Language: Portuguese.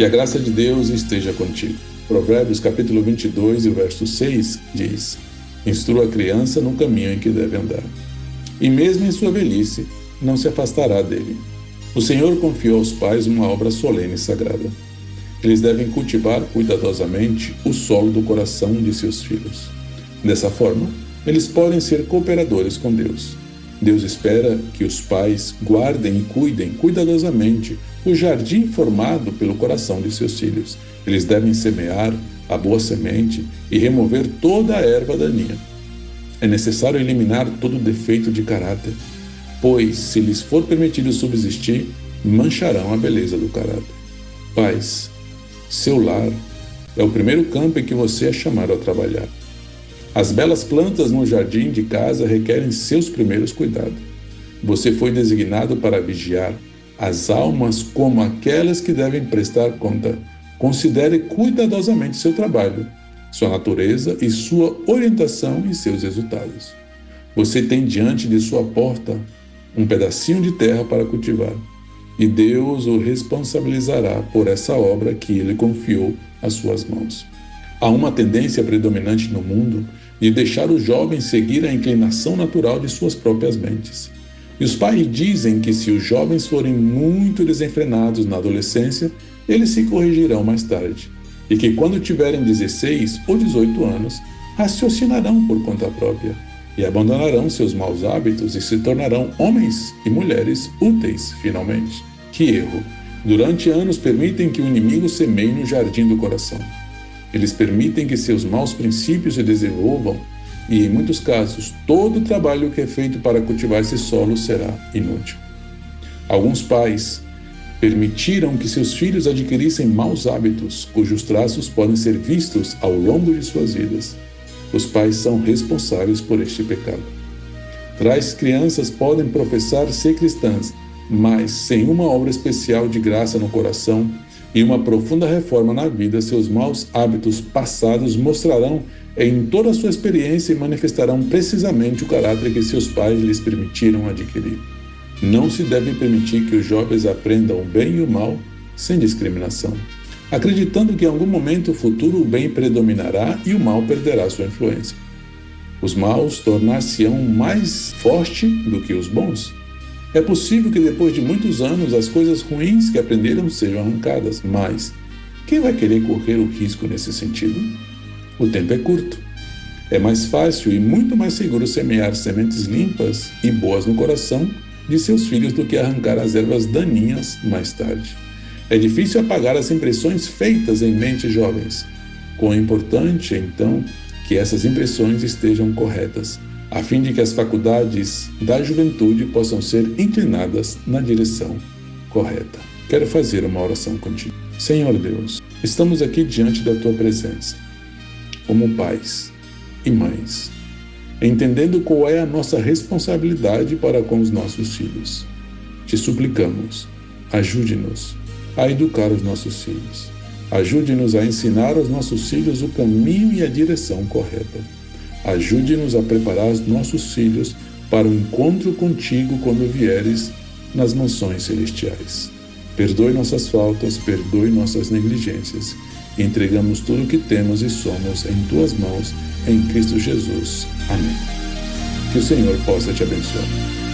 Que a graça de Deus esteja contigo. Provérbios capítulo 22 e verso 6 diz: Instrua a criança no caminho em que deve andar, e mesmo em sua velhice não se afastará dele. O Senhor confiou aos pais uma obra solene e sagrada. Eles devem cultivar cuidadosamente o solo do coração de seus filhos. Dessa forma, eles podem ser cooperadores com Deus. Deus espera que os pais guardem e cuidem cuidadosamente o jardim formado pelo coração de seus filhos. Eles devem semear a boa semente e remover toda a erva daninha. É necessário eliminar todo defeito de caráter, pois, se lhes for permitido subsistir, mancharão a beleza do caráter. Pais, seu lar é o primeiro campo em que você é chamado a trabalhar. As belas plantas no jardim de casa requerem seus primeiros cuidados. Você foi designado para vigiar, as almas como aquelas que devem prestar conta. Considere cuidadosamente seu trabalho, sua natureza e sua orientação e seus resultados. Você tem diante de sua porta um pedacinho de terra para cultivar, e Deus o responsabilizará por essa obra que ele confiou às suas mãos. Há uma tendência predominante no mundo de deixar os jovens seguir a inclinação natural de suas próprias mentes. E os pais dizem que se os jovens forem muito desenfrenados na adolescência, eles se corrigirão mais tarde. E que quando tiverem 16 ou 18 anos, raciocinarão por conta própria e abandonarão seus maus hábitos e se tornarão homens e mulheres úteis, finalmente. Que erro! Durante anos permitem que o inimigo semeie no jardim do coração. Eles permitem que seus maus princípios se desenvolvam e, em muitos casos, todo o trabalho que é feito para cultivar esse solo será inútil. Alguns pais permitiram que seus filhos adquirissem maus hábitos, cujos traços podem ser vistos ao longo de suas vidas. Os pais são responsáveis por este pecado. Tais crianças podem professar ser cristãs, mas sem uma obra especial de graça no coração e uma profunda reforma na vida, seus maus hábitos passados mostrarão em toda a sua experiência e manifestarão precisamente o caráter que seus pais lhes permitiram adquirir. Não se deve permitir que os jovens aprendam o bem e o mal sem discriminação, acreditando que em algum momento futuro o bem predominará e o mal perderá sua influência. Os maus tornar-se-ão mais fortes do que os bons. É possível que depois de muitos anos as coisas ruins que aprenderam sejam arrancadas, mas quem vai querer correr o risco nesse sentido? O tempo é curto. É mais fácil e muito mais seguro semear sementes limpas e boas no coração de seus filhos do que arrancar as ervas daninhas mais tarde. É difícil apagar as impressões feitas em mentes jovens. Quão importante, então, que essas impressões estejam corretas, a fim de que as faculdades da juventude possam ser inclinadas na direção correta. Quero fazer uma oração contigo. Senhor Deus, estamos aqui diante da tua presença como pais e mães, entendendo qual é a nossa responsabilidade para com os nossos filhos. Te suplicamos, ajude-nos a educar os nossos filhos. Ajude-nos a ensinar aos nossos filhos o caminho e a direção correta. Ajude-nos a preparar os nossos filhos para o encontro contigo quando vieres nas mansões celestiais. Perdoe nossas faltas, perdoe nossas negligências Entregamos tudo o que temos e somos em tuas mãos, em Cristo Jesus. Amém. Que o Senhor possa te abençoar.